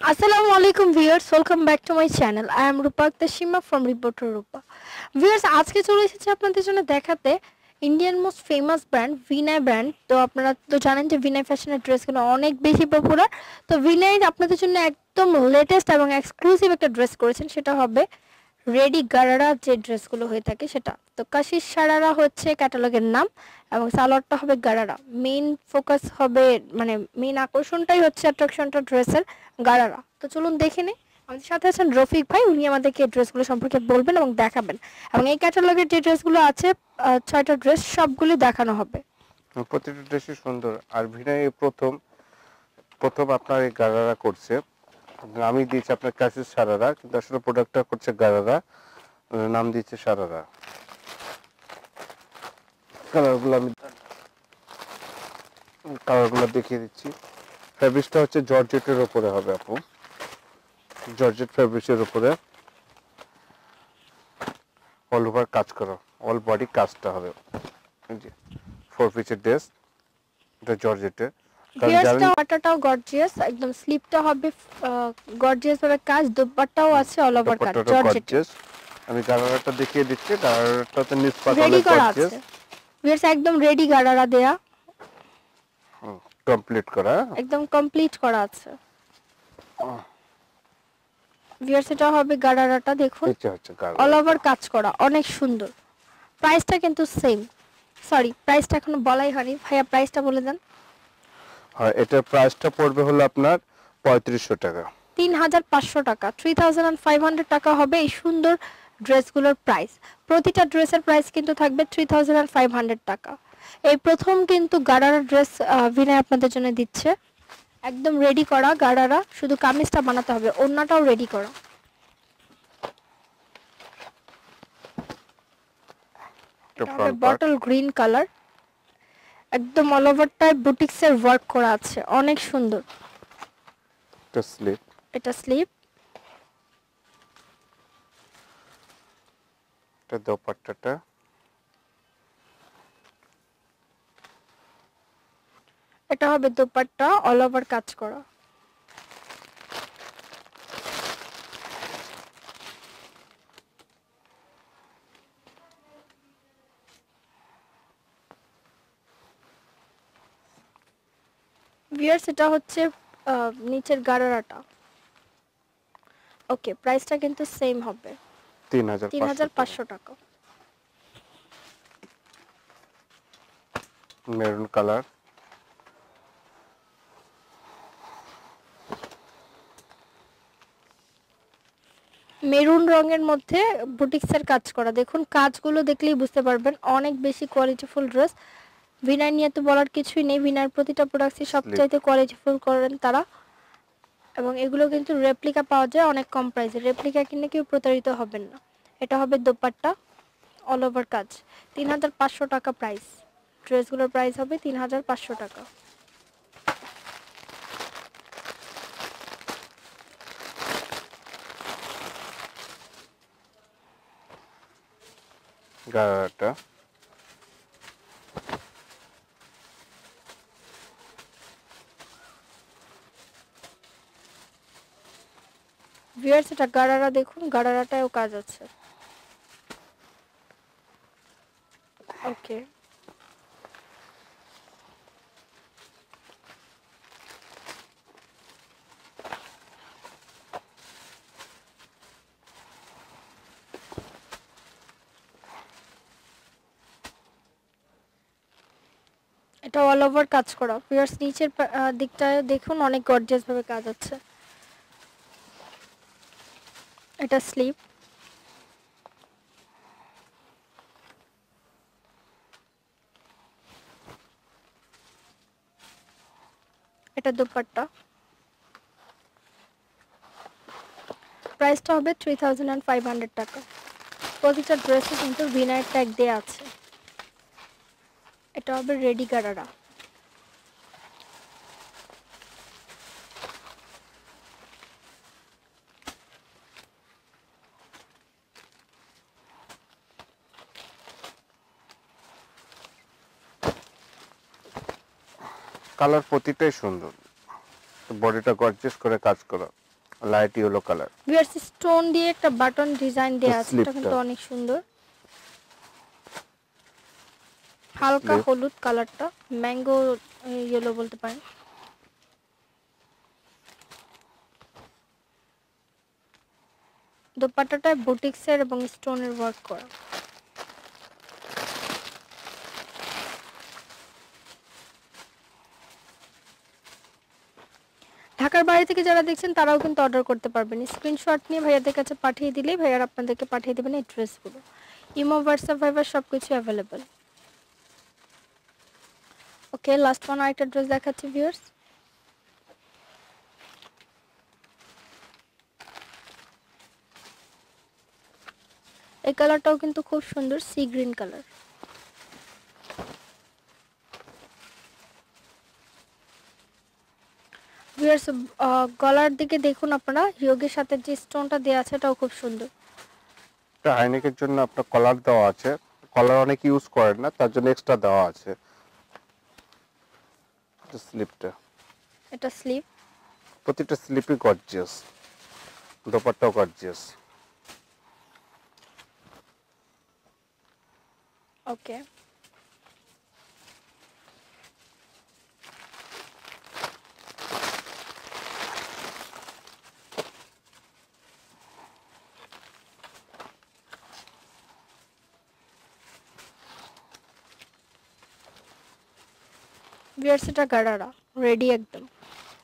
Assalamu viewers, welcome back to my channel. I am Rupa Akter Sima from reporter Rupa. Viewers, আজকে চলে এসেছি আপনাদের জন্য দেখাতে ইন্ডিয়ান মোস্ট ফেমাস ব্র্যান্ড ভিনাই ব্র্যান্ড তো আপনারা তো জানেন যে ভিনাই ফ্যাশনের ড্রেসগুলো অনেক বেশি পপুলার তো ভিনাই আপনাদের জন্য একদম লেটেস্ট এবং এক্সক্লুসিভ একটা ড্রেস করেছেন, সেটা হবে রেডি গারারা যে ড্রেসগুলো হয়ে থাকে সেটা। তো কাশির সারারা হচ্ছে ক্যাটালগের নাম এবং সালোয়ারটা হবে গারারা। মেইন ফোকাস হবে মানে মেইন আকর্ষণটাই হচ্ছে অ্যাট্রাকশনটা ড্রেসের গারারা। তো চলুন দেখে নিই। আমাদের সাথে আছেন রফিক ভাই, উনি আমাদেরকে ড্রেসগুলো সম্পর্কে বলবেন এবং দেখাবেন। এবং এই ক্যাটালগের যে ড্রেসগুলো আছে ছয়টা ড্রেস সবগুলি দেখানো হবে। প্রতিটা ড্রেসই সুন্দর। আর ভিনাই প্রথম প্রথম আপনার এই গারারা করছে। আমি দিয়েছি আপনার কাছে সারারা, কিন্তু আসলে প্রোডাক্টটা করছে গারারা। নাম দিয়েছে সারারা। কালারগুলো আমি কালারগুলো দেখিয়ে দিচ্ছি। ফ্যাব্রিক্সটা হচ্ছে জর্জেটের ওপরে হবে, আপু। জর্জেট ফ্যাব্রিক্সের উপরে। অল ওভার কাজ করো। অল বডি কাজটা হবে। ফোর পিসের ড্রেস এটা জর্জেটের ভিয়ার্সটা জানেন ওয়াটারটাও গর্জিয়াস একদম স্লিপটা হবে গর্জিয়াস ভাবে কাজ দুপাট্টাও আছে অল ওভার কাজ gorgeous। আমি গারারাটা দেখিয়ে দিচ্ছি গারারাটাতে নিচ রেডি পাতালে গর্জিয়াস ভিয়ার্স একদম রেডি গারারা দেয়া। কমপ্লিট করা। একদম কমপ্লিট করা আছে। ভিউয়ার্স এটা হবে গারারাটা দেখুন। অল ওভার কাজ করা অনেক সুন্দর। প্রাইসটা কিন্তু সেম সরি প্রাইসটা এখনও বলাই হয়নি। ভাইয়া প্রাইসটা বলে দেন। হ্যাঁ এটার প্রাইসটা পড়বে হলো আপনার পঁয়ত্রিশশো টাকা। তিন হাজার পাঁচশো টাকা। থ্রি থাউজেন্ড ফাইভ হান্ড্রেড টাকা হবে এই সুন্দর ড্রেসগুলোর প্রাইস প্রতিটা ড্রেসের প্রাইস কিন্তু থাকবে থ্রি থাউজেন্ড ফাইভ হান্ড্রেড টাকা। এই প্রথম কিন্তু গারারা ড্রেস বিনয় আপনাদের জন্য দিচ্ছে। একদম রেডি করা গারারা শুধু কামিজটা বানাতে হবে ওড়নাটাও রেডি করা। বটল গ্রিন কালার একদম অল ওভার টাইপ বুটিক্সের ওয়ার্ক করা আছে। অনেক সুন্দর। এটা স্লিপ এটা স্লিপ এটা দোপাট্টাটা। এটা হবে দোপাট্টা অল ওভার কাজ করা। ভিয়ার্স এটা হচ্ছে নিচের গারারাটা। ওকে প্রাইসটা কিন্তু সেম হবে। তিন হাজার পাঁচশো টাকা। Maroon colour. মেরুন রঙের মধ্যে বুটিক্সের কাজ করা। দেখুন কাজগুলো দেখলেই বুঝতে পারবেন অনেক বেশি কোয়ালিটিফুল ড্রেস ভিনার নিয়ে তো বলার কিছুই নেই। ভিনার প্রতিটা প্রোডাক্টই সবচাইতে কোয়ালিটিফুল করেন তারা। এবং এগুলো কিন্তু রেপ্লিকা পাওয়া যায় অনেক কম প্রাইসে রেপ্লিকা কিনে কেউ প্রতারিত হবেন না। এটা হবে দোপাট্টা অল ওভার কাজ। তিন হাজার পাঁচশো টাকা প্রাইস ড্রেসগুলোর প্রাইস হবে তিন হাজার পাঁচশো টাকা। গারারাটা ভিউয়ার্স এটা গারারা দেখুন গারারাটায়ও কাজ আছে। ওকে এটা অল ওভার কাজ করা। ভিউয়ার্স নিচের দিকটায় দেখুন, অনেক গর্জিয়াস ভাবে কাজ আছে। এটা স্লিপ। এটা দুপাট্টা। প্রাইসটা হবে থ্রি থাউজেন্ড টাকা। প্রতিটা ড্রেসে কিন্তু ভিনার ট্যাগ দেওয়া আছে। এটা হবে রেডি গারারা। কালার প্রতিটাই সুন্দর। বডিটা গর্জিয়াস করে কাজ করা। Light yellow colour viewers stone দিয়ে একটা বাটন ডিজাইন দেওয়া আছে এটা কিন্তু অনেক সুন্দর। হালকা হলুদ কালারটা ম্যাঙ্গো ইয়েলো বলতে পারেন। দোপাট্টাটায় বুটিক্সের এবং স্টোনের ওয়ার্ক করা। ঢাকার বাইরে থেকে যারা দেখছেন, তারাও কিন্তু অর্ডার করতে পারবেন। স্ক্রিনশট নিয়ে ভাইয়াদের কাছে পাঠিয়ে দিলেই ভাইয়ার আপনাদেরকে পাঠিয়ে দেবেন এই ড্রেসগুলো ইমো হোয়াটসঅ্যাপ ভাইবার সব কিছু অ্যাভেলেবেল ওকে লাস্ট ওয়ান আরেকটা ড্রেস দেখাচ্ছি ভিউয়ার্স এই কালারটাও কিন্তু খুব সুন্দর সি গ্রিন কালার ভিউয়ার্স গলার দিকে দেখুন আপনারা। হিয়োগের সাথে যে স্টোনটা দেওয়া আছে এটাও খুব সুন্দর। এটা হাইনেকের জন্য আপনার কলার দেওয়া আছে। কলার অনেক ইউজ করেন না তার জন্য এক্সট্রা দেওয়া আছে। স্লিপটা এটা স্লিপ প্রতিটা স্লিপই গর্জিয়াস দোপাট্টাও গর্জিয়াস ওকে ভিয়ার্স এটা গাড়ারা রেডি একদম।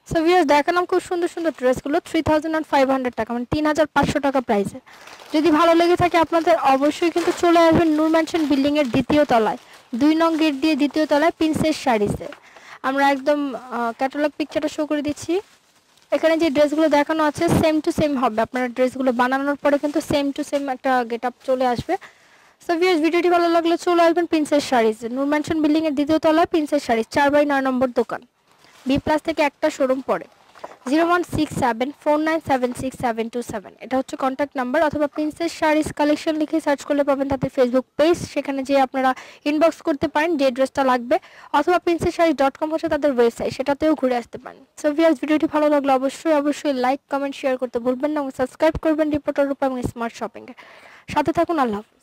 সো ভিয়ার্স দেখালাম খুব সুন্দর সুন্দর ড্রেসগুলো three thousand and five hundred টাকা মানে তিন হাজার পাঁচশো টাকা প্রাইসে যদি ভালো লেগে থাকে আপনাদের, অবশ্যই কিন্তু চলে আসবেন নূর ম্যানশন বিল্ডিংয়ের দ্বিতীয় তলায়, দুই নং গেট দিয়ে দ্বিতীয় তলায় প্রিন্সেস শাড়িসে আমরা একদম ক্যাটালগ পিকচারটা শো করে দিচ্ছি। এখানে যে ড্রেসগুলো দেখানো আছে সেম টু সেম হবে। আপনারা ড্রেসগুলো বানানোর পরে কিন্তু সেম টু সেম একটা গেট আপ চলে আসবে। সো ভিডিওটি ভালো লাগলে চলে আসবেন প্রিন্সেস শাড়িজ নূর ম্যানশন বিল্ডিংয়ের দ্বিতীয় তলায় প্রিন্সেস শাড়িজ চার বাই নয় নম্বর দোকান। বি প্লাস থেকে একটা শোরুম পড়ে zero one six seven four nine seven six seven two seven এটা হচ্ছে কন্ট্যাক্ট নাম্বার অথবা প্রিন্সেস শাড়িজ কালেকশন লিখে সার্চ করলে পাবেন তাদের ফেসবুক পেজ সেখানে যে আপনারা ইনবক্স করতে পারেন যে ড্রেসটা লাগবে। অথবা প্রিন্সেস শাড়ি ডট কম হচ্ছে তাদের ওয়েবসাইট সেটাতেও ঘুরে আসতে পারেন। সো ভিডিওটি ভালো লাগলে অবশ্যই অবশ্যই লাইক কমেন্ট শেয়ার করতে ভুলবেন না এবং সাবস্ক্রাইব করবেন রিপোর্টার রূপা এবং স্মার্ট শপিং সাথে থাকুন, আল্লাহ হাফিজ।